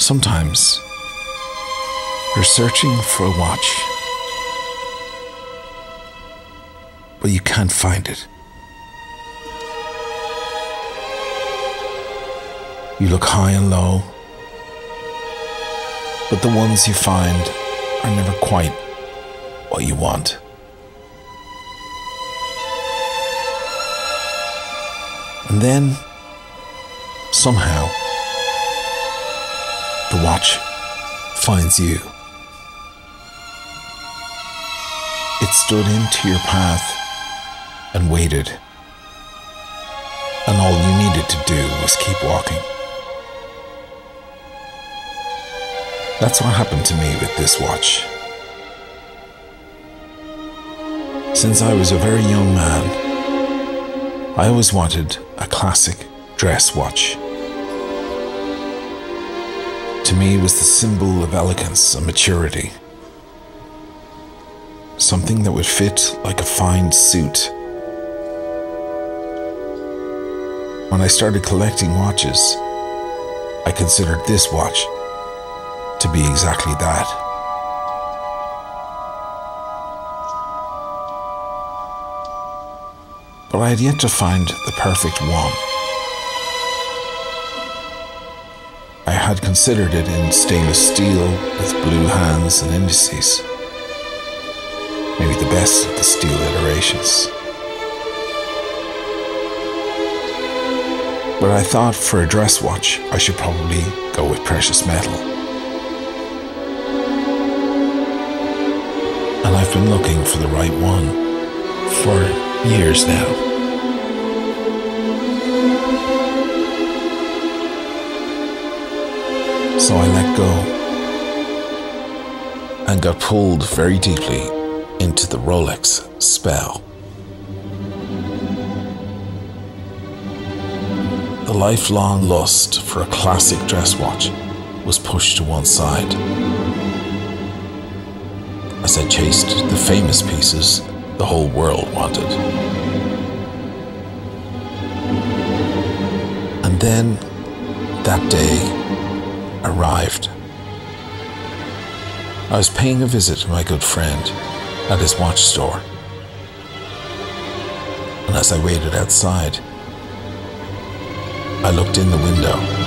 Sometimes you're searching for a watch, but you can't find it. You look high and low, but the ones you find are never quite what you want. And then, somehow, watch finds you. It stood into your path and waited. And all you needed to do was keep walking. That's what happened to me with this watch. Since I was a very young man, I always wanted a classic dress watch. To me, was the symbol of elegance and maturity. Something that would fit like a fine suit. When I started collecting watches, I considered this watch to be exactly that. But I had yet to find the perfect one. Had considered it in stainless steel with blue hands and indices. Maybe the best of the steel iterations. But I thought for a dress watch, I should probably go with precious metal. And I've been looking for the right one for years now. So I let go and got pulled very deeply into the Rolex spell. The lifelong lust for a classic dress watch was pushed to one side as I chased the famous pieces the whole world wanted. And then that day arrived. I was paying a visit to my good friend, at his watch store. And as I waited outside, I looked in the window.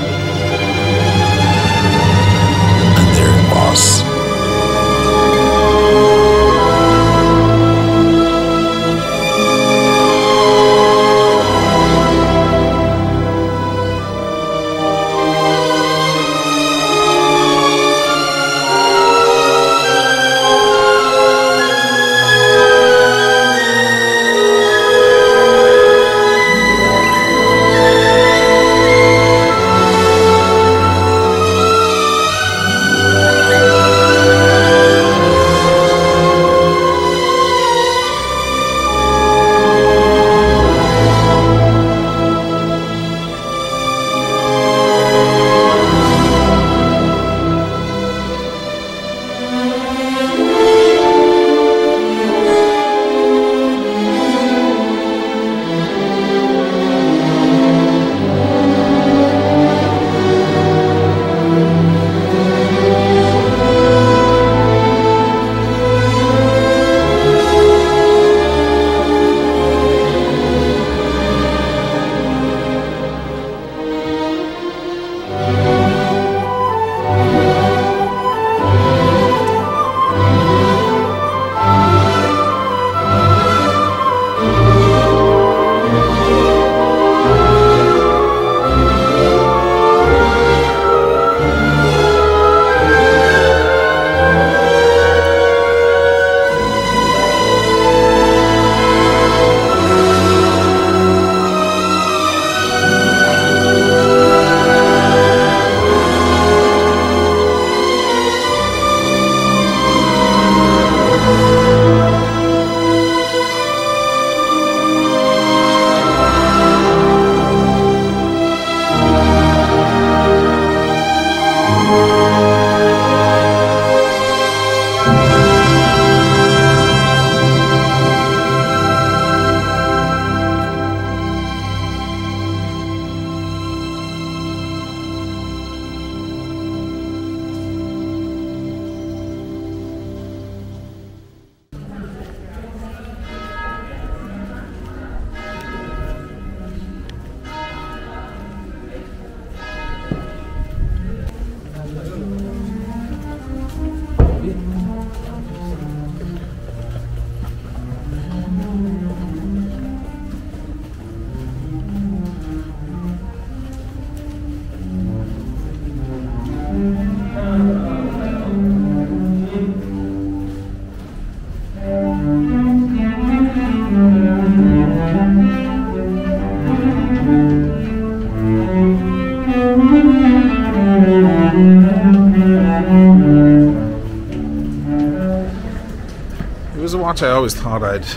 Watch I always thought I'd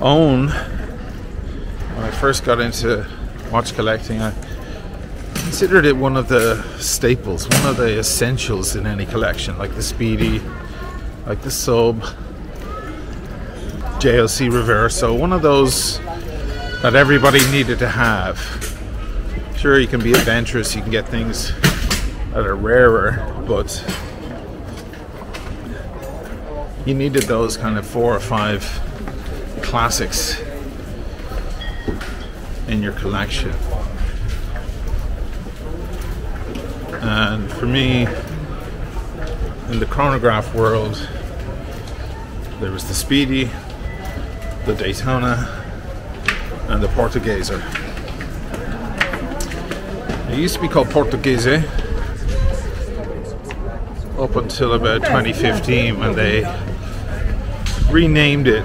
own when I first got into watch collecting. I considered it one of the staples, one of the essentials in any collection, like the Speedy, like the Sub, JLC Reverso, one of those that everybody needed to have. Sure, you can be adventurous, you can get things that are rarer, but you needed those kind of four or five classics in your collection. And for me, in the chronograph world, there was the Speedy, the Daytona, and the Portugieser. It used to be called Portuguese up until about 2015 when they renamed it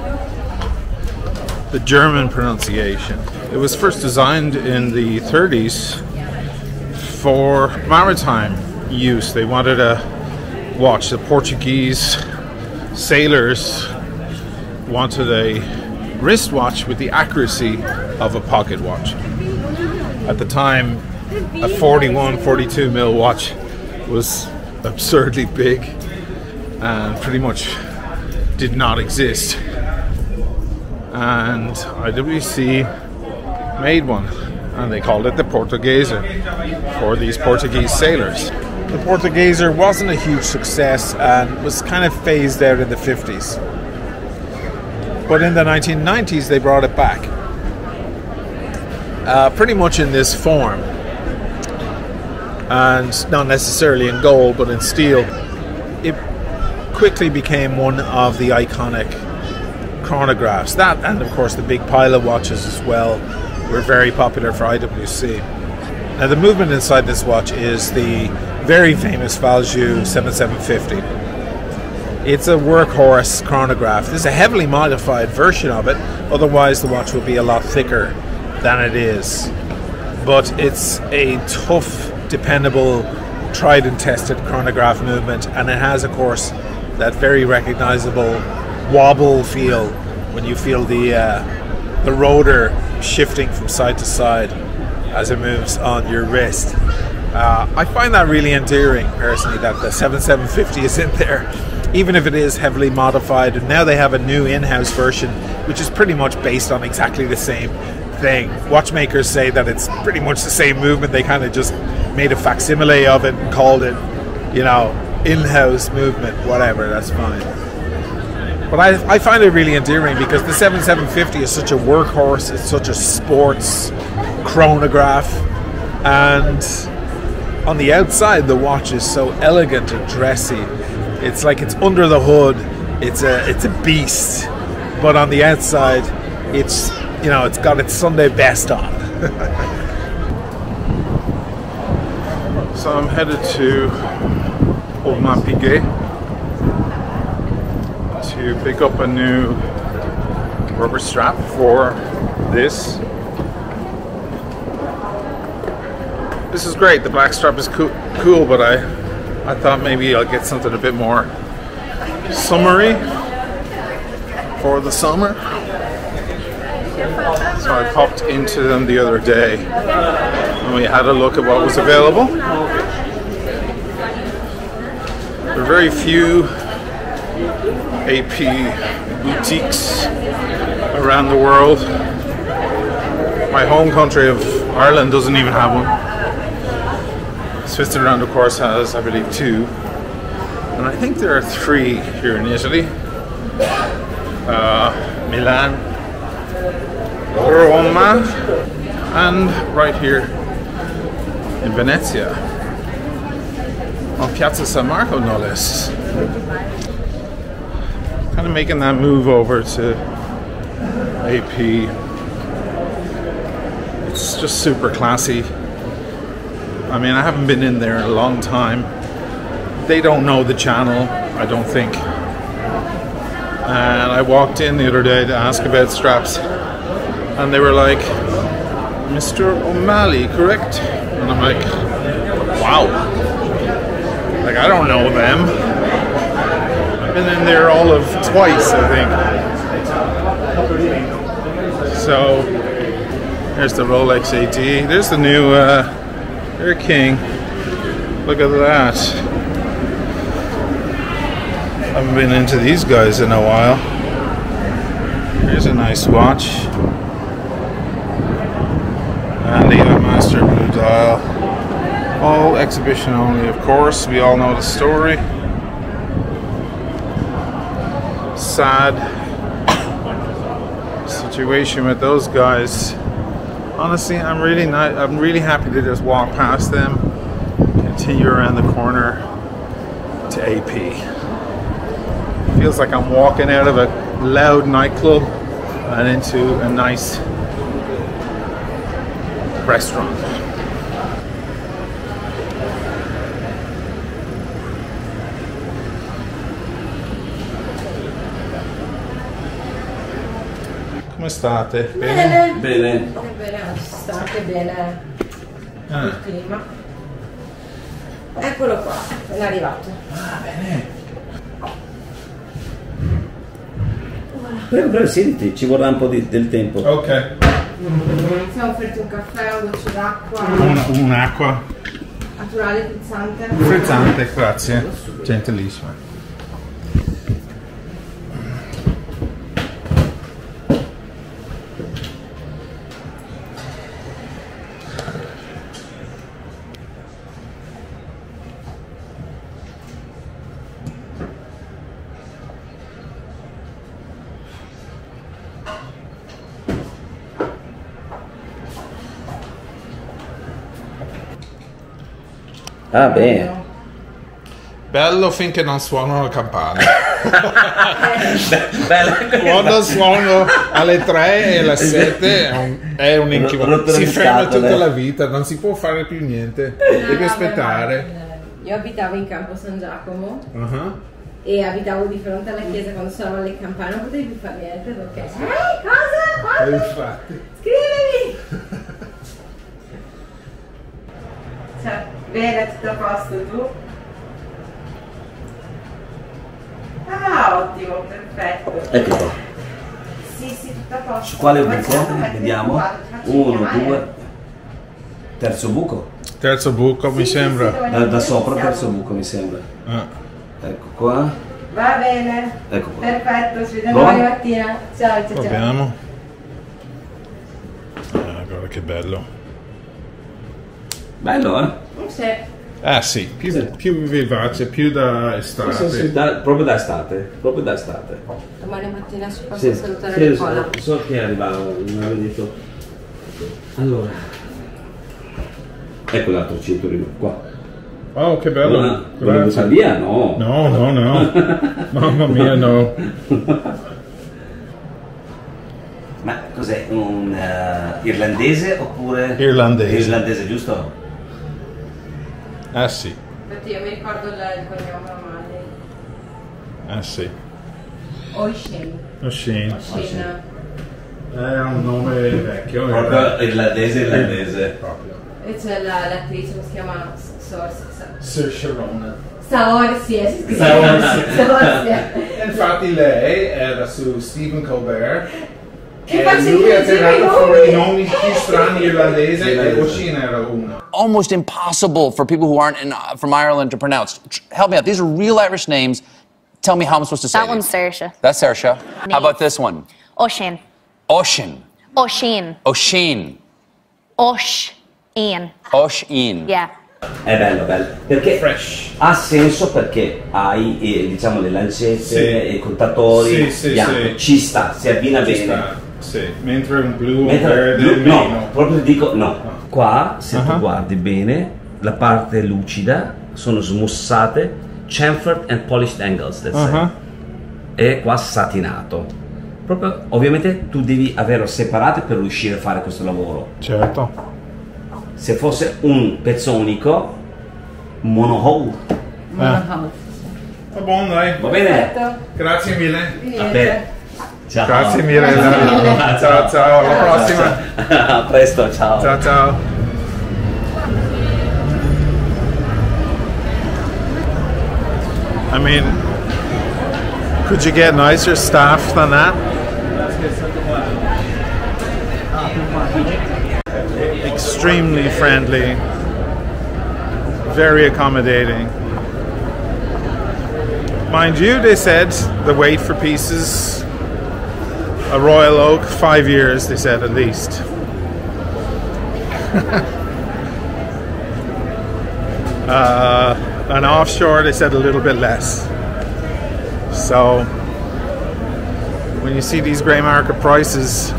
the German pronunciation. It was first designed in the 30s for maritime use. They wanted a watch. The Portuguese sailors wanted a wristwatch with the accuracy of a pocket watch. At the time, a 41, 42 mil watch was absurdly big and pretty much did not exist. And IWC made one and they called it the Portuguesa for these Portuguese sailors. The Portugieser wasn't a huge success and was kind of phased out in the 50s. But in the 1990s, they brought it back. Uh, pretty much in this form. And not necessarily in gold, but in steel. Quickly became one of the iconic chronographs. That, and of course, the big pilot watches as well, were very popular for IWC. Now, the movement inside this watch is the very famous Valjoux 7750 it's a workhorse chronograph. This is a heavily modified version of it, otherwise, the watch would be a lot thicker than it is. But it's a tough, dependable, tried and tested chronograph movement, and it has, of course, that very recognizable wobble feel when you feel the uh, the rotor shifting from side to side as it moves on your wrist. Uh, I find that really endearing, personally, that the 7750 is in there even if it is heavily modified. And now they have a new in-house version, which is pretty much based on exactly the same thing. Watchmakers say that it's pretty much the same movement. They kind of just made a facsimile of it and called it, you know, in-house movement. Whatever, that's fine. But I, I find it really endearing because the 7750 is such a workhorse. It's such a sports chronograph, and on the outside the watch is so elegant and dressy it's like it's under the hood. It's a it's a beast, but on the outside, it's you know it's got its Sunday best on. so I'm headed to Audemars Piguet to pick up a new rubber strap for this. This is great. The black strap is cool, cool but I I thought maybe I'll get something a bit more summery for the summer. So I popped into them the other day and we had a look at what was available. There are very few AP boutiques around the world. My home country of Ireland doesn't even have one. Switzerland, of course, has, I believe, two. And I think there are three here in Italy uh, Milan, Roma, and right here in Venezia on Piazza San Marco, no less. Kind of making that move over to AP. It's just super classy. I mean, I haven't been in there in a long time. They don't know the channel, I don't think. And I walked in the other day to ask about straps, and they were like, Mr. O'Malley, correct? And I'm like, wow. I don't know them. I've been in there all of twice, I think. So, there's the Rolex AD. There's the new uh, you're king. Look at that. I haven't been into these guys in a while. Here's a nice watch. And the Master Blue Dial. All exhibition only, of course. We all know the story. Sad situation with those guys honestly, I'm really not. I'm really happy to just walk past them, continue around the corner to AP. Feels like I'm walking out of a loud nightclub and into a nice restaurant. Come state? Bene. Bene. Bene, sta anche bene Ah. il clima. Eccolo qua, è arrivato. Prego, prego, siediti, ci vorrà un po' di- del tempo. Ok. Siamo offerti un caffè, un goccio d'acqua, Una- un'acqua naturale, frizzante. frizzante, grazie. Gentilissima. Ah, beh. Bello finché non suonano le campane. Quando suono alle 3 e alle 7 è un, è un. Rotto Si ferma tutta la vita, non si può fare più niente. Devi aspettare. Io abitavo in Campo San Giacomo Uh-huh. e abitavo di fronte alla chiesa quando suonavano le campane, non potevi più fare niente perché. Ehi, cosa? E Cosa? infatti. Scrivimi! Cioè, bene, tutto a posto tu? Ah, ottimo, perfetto. Ecco qua. Sì, sì, tutto a posto. Su quale buco? Vediamo. Uno, due. Terzo buco. Terzo buco mi Sì, sì, sembra. sì, Da, da sopra terzo buco mi sembra. Ah. Ecco qua. Va bene. Ecco qua. Perfetto, ci vediamo Buon- domani mattina. Ciao, ciao, ciao. Proviamo. Ah, guarda che bello. Bello, eh? Sì. Ah sì, più, più vivace, più da estate. Sì, sì, da- proprio da estate. Proprio da estate. Domani mattina ci posso Sì, salutare sì, Nicola. so, so che arrivava, mi aveva detto. Allora. Ecco l'altro cinturino, qua. Oh, che bello. Volevo volevo buttare via? No. No, no, no. Mamma mia, no. Ma cos'è? Un eh, irlandese oppure? Irlandese. Irlandese, giusto? Ah sì, Infatti io mi ricordo il, il cognome Amali. ah sì. Oishin. Oshin. Oshin. È un nome vecchio. Proprio irlandese, irlandese. Proprio. E c'è la- l'attrice che si chiama. Sir Sharona. Saorsi, eh, si scrive Saorsi. Saorsi. Infatti lei era su Stephen Colbert. Almost impossible for people who aren't in, uh, from Ireland to pronounce. Help me out. These are real Irish names. Tell me how I'm supposed to say That these. one's Saoirse. That's Saoirse. How about this one? Oshin. Oshin. Oshin. Oshin. Osh. Ian. Oshin. Yeah. È bello, bello. Perché Fresh. ha senso perché hai eh, diciamo le lancette, Sì. i contatori, Sì, sì, bianco. sì. ci sta, si abbina Ci bene. sta, Sì, mentre un blu Mentre verde no, proprio ti dico no. Qua, se Ah. tu guardi bene, la parte lucida sono smussate, chamfered and polished angles, let's say. Ah. E qua satinato. Proprio, ovviamente tu devi averlo separato per riuscire a fare questo lavoro. Certo. Se fosse un pezzo unico, monohole. Va buon dai. Va bene? Perfetto. Grazie mille. A te. Ciao. Grazie mille. Ciao ciao, alla prossima. A presto, ciao. Ciao ciao. I mean, could you get nicer staff than that? Extremely friendly, very accommodating. Mind you, they said the wait for pieces, a Royal Oak, five years, they said at least. uh, an offshore, they said a little bit less. So when you see these grey market prices,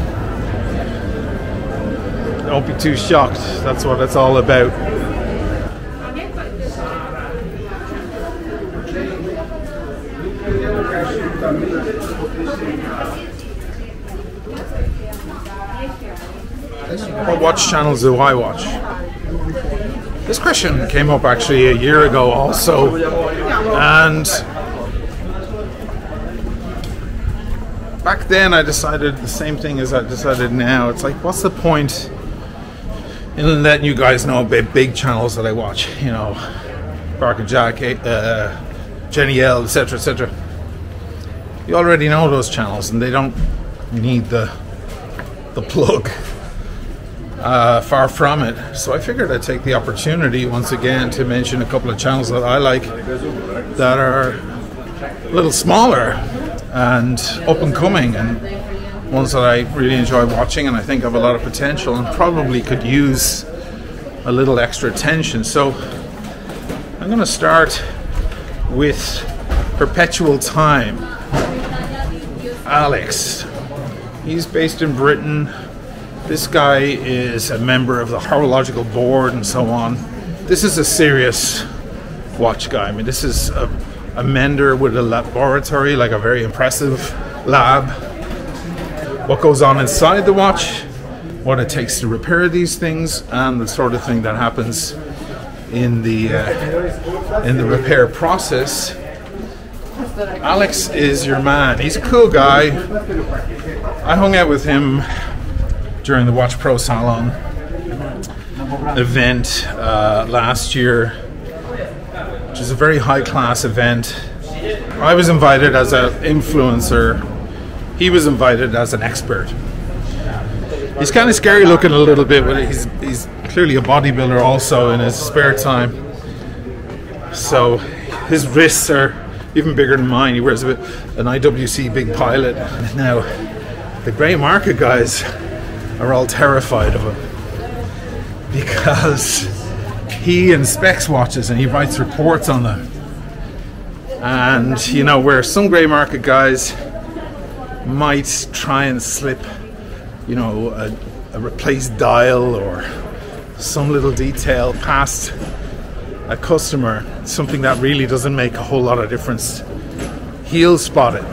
don't be too shocked. That's what it's all about. What watch channels do I watch? This question came up actually a year ago also. And back then I decided the same thing as I decided now. It's like, what's the point in letting you guys know about big channels that I watch? You know, Bark and Jack, uh, Jenni Elle, etc., etc. You already know those channels, and they don't need the the plug. Uh, far from it. So I figured I'd take the opportunity once again to mention a couple of channels that I like that are a little smaller and up and coming and ones that I really enjoy watching and I think have a lot of potential and probably could use a little extra attention. So I'm going to start with Perpetual Time. Alex, He's based in Britain. This guy is a member of the horological board and so on. This is a serious watch guy. I mean, this is a, a mender with a laboratory, like a very impressive lab. What goes on inside the watch, what it takes to repair these things, and the sort of thing that happens in the uh, in the repair process. Alex is your man. He's a cool guy. I hung out with him during the Watch Pro Salon event uh, last year, which is a very high class event. I was invited as an influencer, he was invited as an expert. He's kind of scary looking a little bit, but he's, he's clearly a bodybuilder also in his spare time. So his wrists are even bigger than mine. He wears a bit, an IWC big pilot. Now, the grey market guys are all terrified of him because he inspects watches and he writes reports on them. And you know, where some grey market guys might try and slip, you know, a, a replaced dial or some little detail past a customer, something that really doesn't make a whole lot of difference, he'll spot it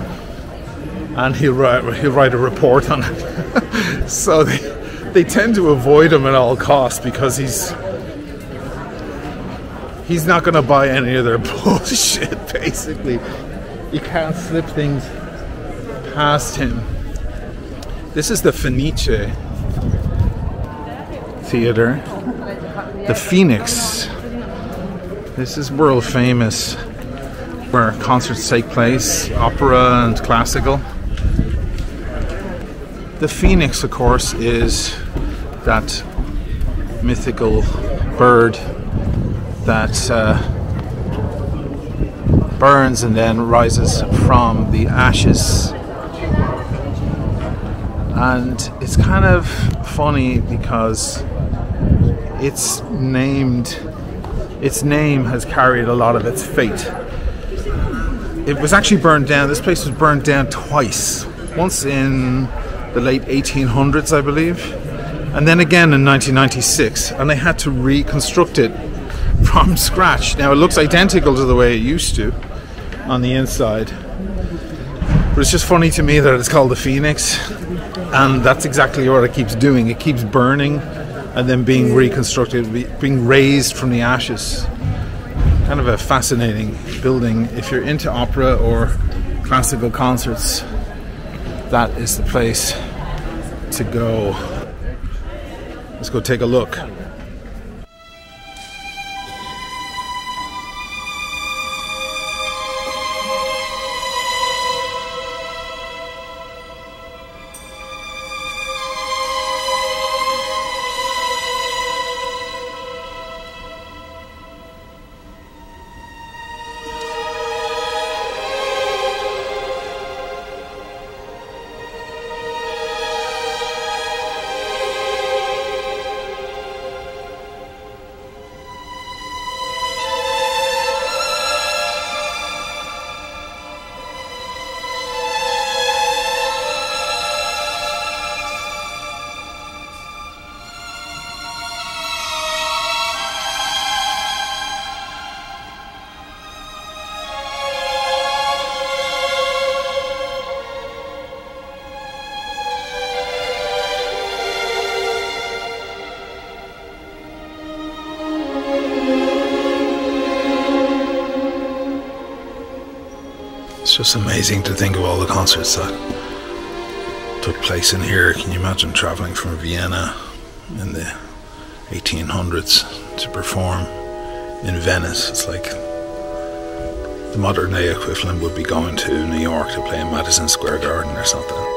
and he'll write, he'll write a report on it. So they, they tend to avoid him at all costs because he's he's not going to buy any of their bullshit. Basically, you can't slip things past him. This is the Fenice Theater, the Phoenix. This is world famous where concerts take place, opera and classical. The Phoenix, of course, is that mythical bird that uh, burns and then rises from the ashes. And it's kind of funny because it's named, its name has carried a lot of its fate. It was actually burned down, this place was burned down twice. Once in the late 1800s, I believe, and then again in 1996, and they had to reconstruct it from scratch. Now it looks identical to the way it used to on the inside, but it's just funny to me that it's called the Phoenix, and that's exactly what it keeps doing. It keeps burning and then being reconstructed, being raised from the ashes. Kind of a fascinating building. If you're into opera or classical concerts, that is the place to go. Let's go take a look. Just amazing to think of all the concerts that took place in here. Can you imagine traveling from Vienna in the 1800s to perform in Venice? It's like the modern day equivalent would be going to New York to play in Madison Square Garden or something.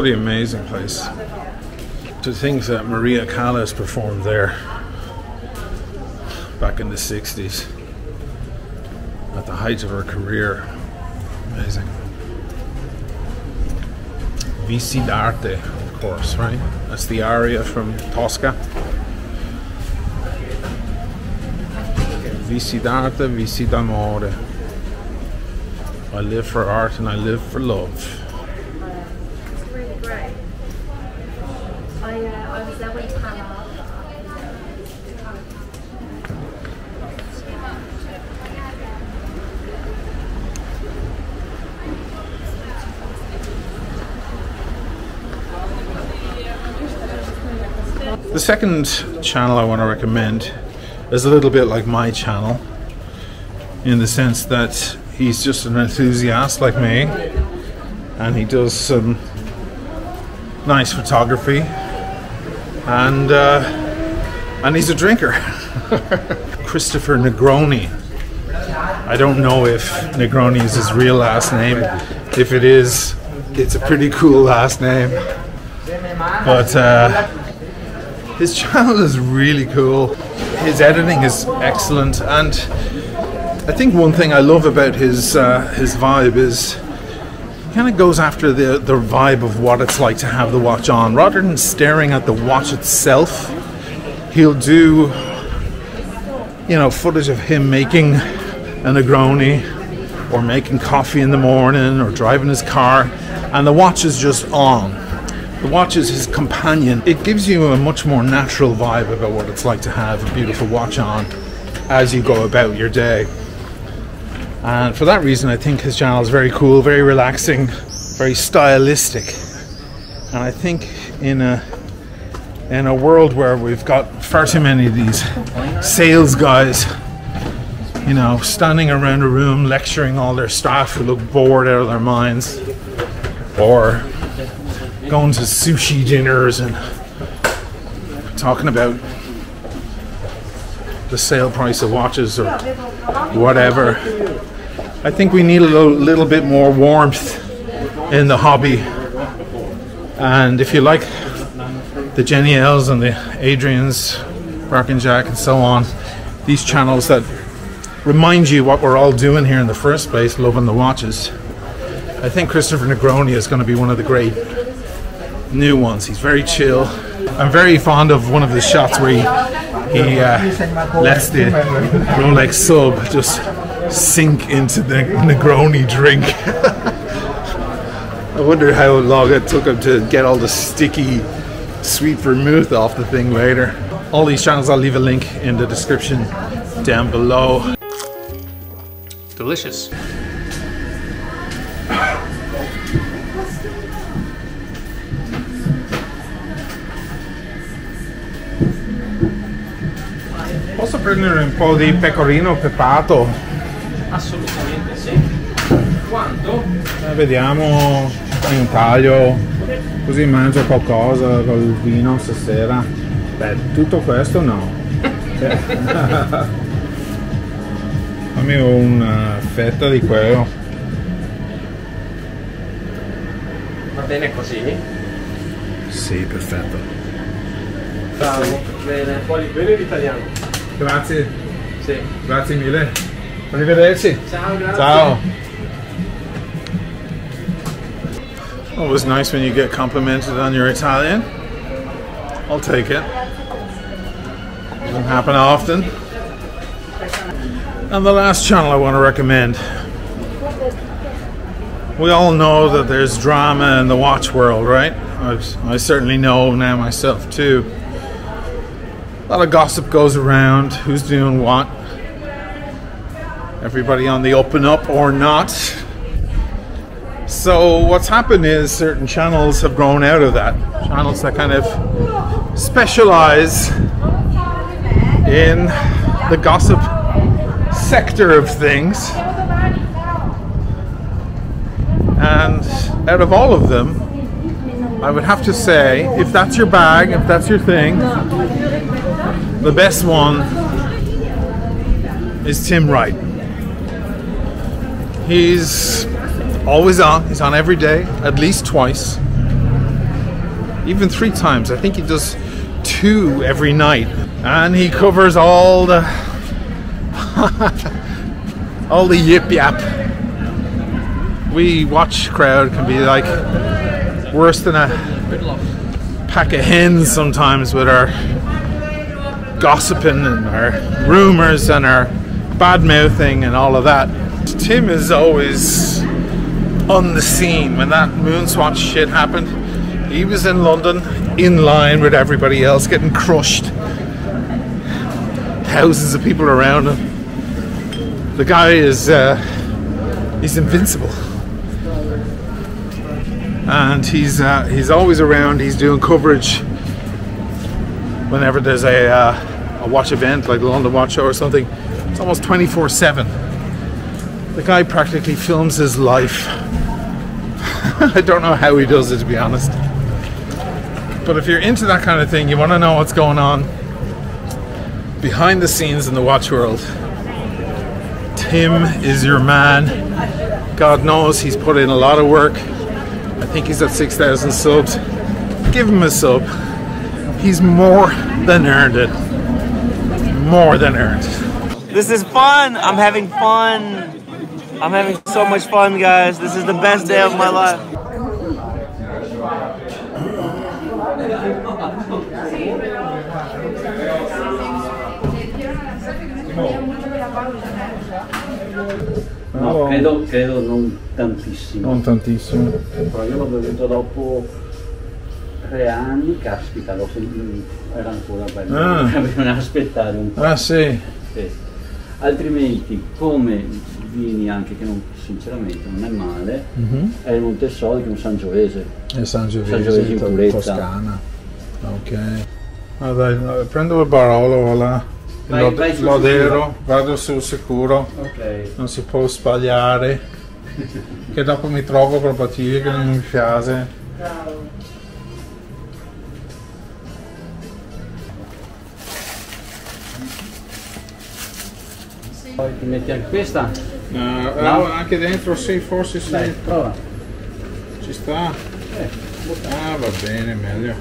Bloody amazing place. To think that Maria Callas performed there back in the 60s at the height of her career. Amazing. Vissi d'arte, of course, right? That's the aria from Tosca. Vissi d'arte, vissi d'amore. I live for art and I live for love. It's really great. I, uh, I was there when Hannah. The second channel I want to recommend is a little bit like my channel in the sense that he's just an enthusiast like me and he does some nice photography and uh, and he's a drinker. Christopher Negroni. I don't know if Negroni is his real last name. If it is it's a pretty cool last name. But uh, his channel is really cool. His editing is excellent, and I think one thing I love about his uh, his vibe is he kind of goes after the the vibe of what it's like to have the watch on, rather than staring at the watch itself. He'll do you know footage of him making a Negroni or making coffee in the morning or driving his car, and the watch is just on. The watch is his companion. It gives you a much more natural vibe about what it's like to have a beautiful watch on as you go about your day. And for that reason, I think his channel is very cool, very relaxing, very stylistic. And I think in a in a world where we've got far too many of these sales guys, you know, standing around a room lecturing all their staff who look bored out of their minds, or going to sushi dinners and talking about the sale price of watches or whatever. I think we need a little, little bit more warmth in the hobby. And if you like the Jenni Elle's and the Adrian's, Bark and Jack, and so on, these channels that remind you what we're all doing here in the first place, loving the watches. I think Christopher Negroni is going to be one of the great new ones. He's very chill. I'm very fond of one of the shots where he, he uh, lets the Rolex sub just sink into the Negroni drink. I wonder how long it took him to get all the sticky sweet vermouth off the thing later. All these channels, I'll leave a link in the description down below. Delicious. Prendere un po' di pecorino pepato? Assolutamente sì. Quanto? Eh, vediamo in un taglio, così mangio qualcosa col vino stasera. Beh, tutto questo no. Fammi una fetta di quello. Va bene così? Sì, perfetto. Bravo. Bene. Poi bene l'italiano. Grazie, Sì. grazie mille. Arrivederci. Ciao, grazie. Ciao. Oh, Always nice when you get complimented on your Italian. I'll take it. Doesn't happen often. And the last channel I want to recommend. We all know that there's drama in the watch world, right? I've, I certainly know now myself too. A lot of gossip goes around who's doing what. Everybody on the open up or not. So what's happened is certain channels have grown out of that. Channels that kind of specialize in the gossip sector of things. And out of all of them, I would have to say, if that's your bag, if that's your thing, the best one is Tim Write. He's always on. He's on every day, at least twice. even three times. I think he does two every night, and he covers all the all the yip yap. We watch crowd can be like worse than a pack of hens sometimes with our gossiping and our rumors and our bad mouthing and all of that. Tim is always on the scene when that Moonswatch shit happened. He was in London in line with everybody else, getting crushed. Thousands of people around him. The guy is uh, he's invincible. And he's uh, he's always around. He's doing coverage whenever there's a uh, a watch event like the London Watch Show or something. It's almost 24/7. The guy practically films his life. I don't know how he does it to be honest. But if you're into that kind of thing, you want to know what's going on behind the scenes in the watch world. Tim is your man. God knows he's put in a lot of work. I think he's at 6,000 subs. Give him a sub. He's more than earned it. More than earned. This is fun. I'm having fun. I'm having so much fun, guys. This is the best day of my life. No, credo, credo non tantissimo. Non tantissimo. Però io l'ho bevuto dopo tre anni, caspita, l'ho sentito, era ancora bello. Ah. Bisogna aspettare un po'. Ah sì. Sì. Altrimenti, come vini anche che non, sinceramente non è male, è il Montessori che è un Sangiovese. E San Sangiovese Giovese, in to- purezza. Toscana. Ok. Ah, dai, no, prendo il barolo, là. Vai- lode- vai sul lodero, vado sul sicuro. Ok. Non si può sbagliare. Che dopo mi trovo con bottiglie che non mi piace. Poi ti metti anche questa? No, No? eh, anche dentro sì, forse sì. Dai, prova. Ci sta? Ah, va bene, meglio.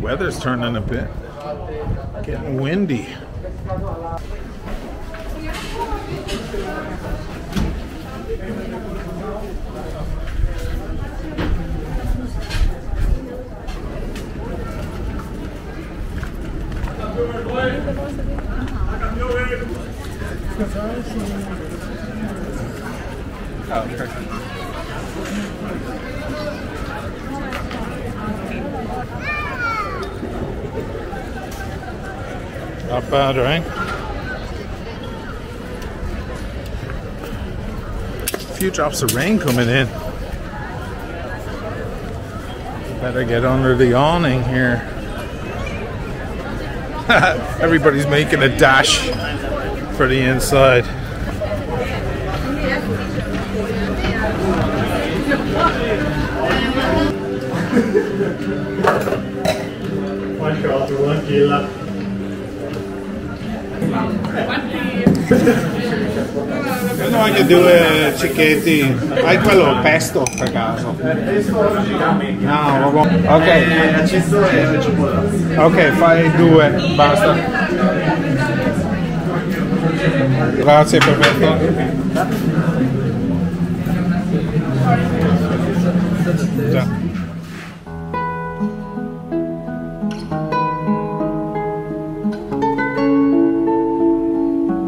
Weather's turning a bit. Getting windy. Not bad, right? A few drops of rain coming in. Better get under the awning here. Everybody's making a dash for the inside. Io non voglio due cicchetti. Hai quello pesto per caso? No, vabbè. Ok. Ok, fai due, basta. Grazie.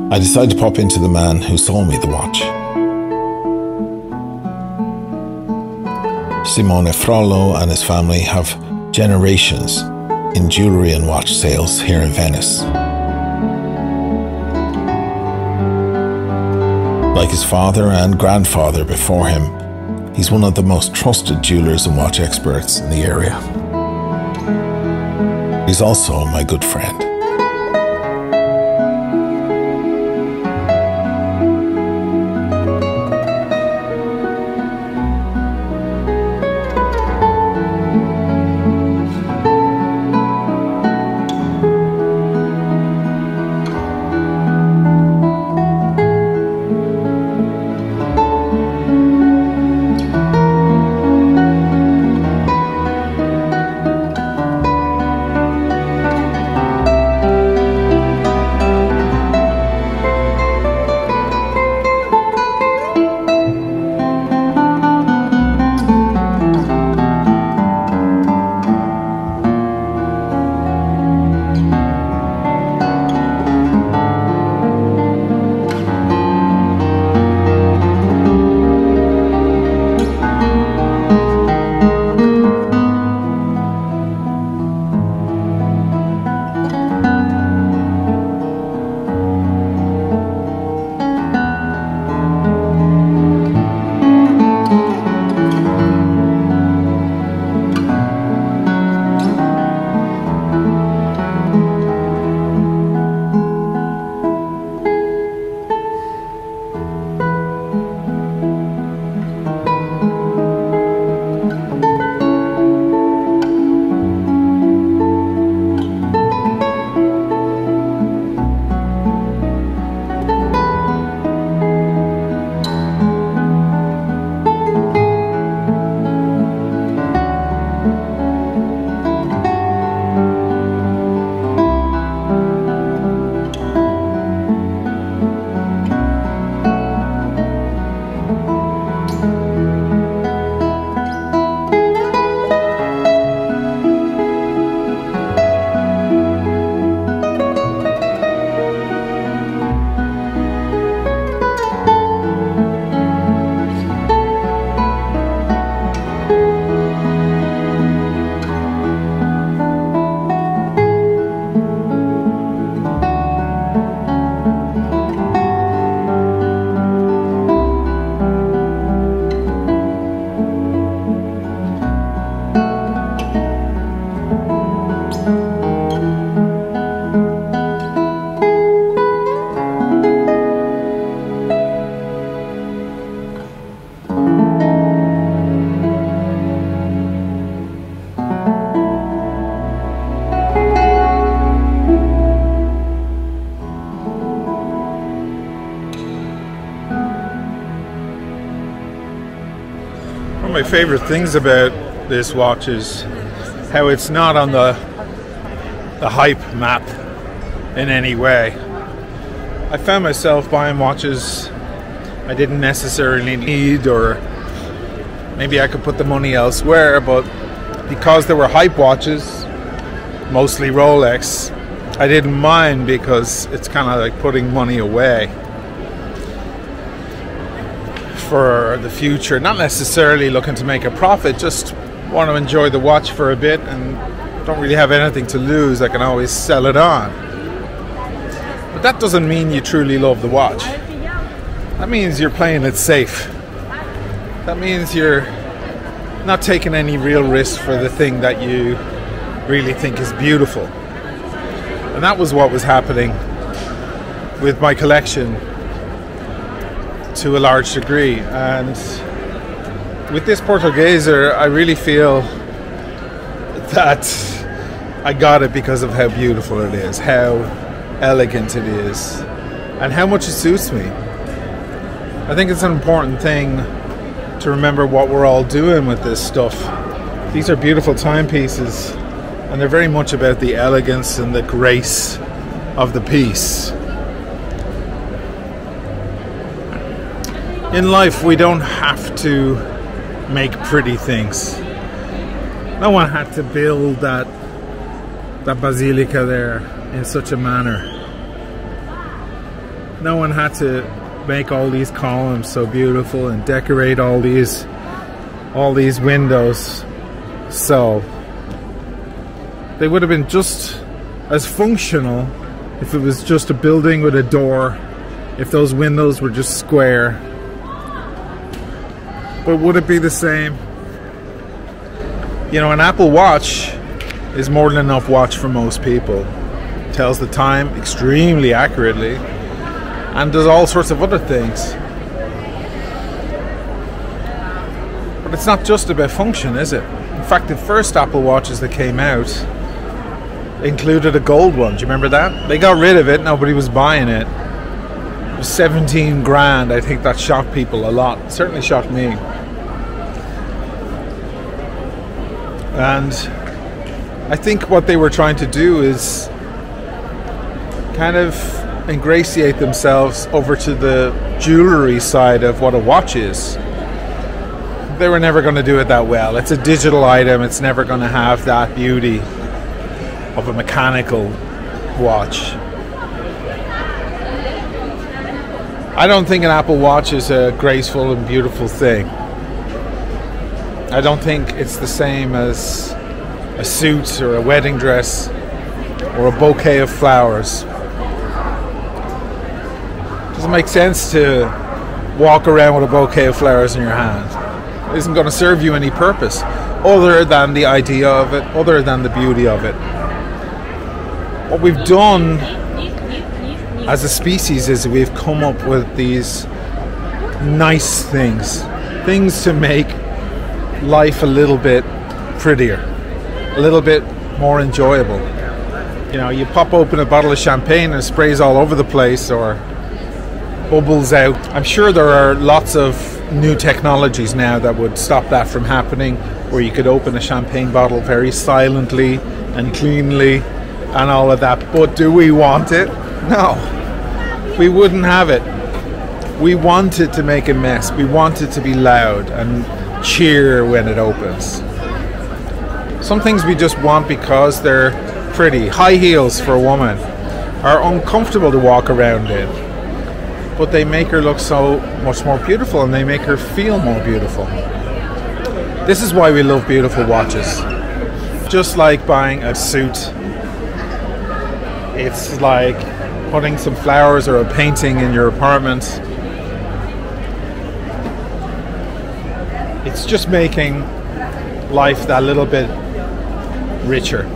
I decided to pop into the man who sold me the watch. Simone Frollo and his family have generations in jewellery and watch sales here in Venice. Like his father and grandfather before him, he's one of the most trusted jewelers and watch experts in the area. He's also my good friend. My favorite things about this watch is how it's not on the the hype map in any way. I found myself buying watches I didn't necessarily need or maybe I could put the money elsewhere, but because there were hype watches, mostly Rolex, I didn't mind because it's kind of like putting money away for the future. Not necessarily looking to make a profit, just want to enjoy the watch for a bit and don't really have anything to lose. I can always sell it on. But that doesn't mean you truly love the watch. That means you're playing it safe. That means you're not taking any real risk for the thing that you really think is beautiful. And that was what was happening with my collection to a large degree. And with this Portugieser, I really feel that I got it because of how beautiful it is, how elegant it is, and how much it suits me. I think it's an important thing to remember what we're all doing with this stuff. These are beautiful timepieces, and they're very much about the elegance and the grace of the piece. In life, we don't have to make pretty things. No one had to build that that basilica there in such a manner. No one had to make all these columns so beautiful and decorate all these all these windows so they would have been just as functional if it was just a building with a door if those windows were just square but would it be the same you know an apple watch is more than enough watch for most people tells the time extremely accurately and does all sorts of other things. But it's not just about function, is it? In fact, the first Apple Watches that came out included a gold one. Do you remember that? They got rid of it, nobody was buying it. It was 17 grand. I think that shocked people a lot. Certainly shocked me. And I think what they were trying to do is kind of ingratiate themselves over to the jewelry side of what a watch is. They were never going to do it that well. It's a digital item, it's never going to have that beauty of a mechanical watch. I don't think an Apple Watch is a graceful and beautiful thing. I don't think it's the same as a suit or a wedding dress or a bouquet of flowers doesn't make sense to walk around with a bouquet of flowers in your hand. It isn't going to serve you any purpose other than the idea of it, other than the beauty of it. What we've done as a species is we've come up with these nice things, things to make life a little bit prettier, a little bit more enjoyable. You know, you pop open a bottle of champagne and it sprays all over the place, or bubbles out. I'm sure there are lots of new technologies now that would stop that from happening, where you could open a champagne bottle very silently and cleanly and all of that. But do we want it? No. We wouldn't have it. We want it to make a mess. We want it to be loud and cheer when it opens. Some things we just want because they're pretty. High heels for a woman are uncomfortable to walk around in but they make her look so much more beautiful and they make her feel more beautiful. This is why we love beautiful watches. Just like buying a suit, it's like putting some flowers or a painting in your apartment. It's just making life that little bit richer.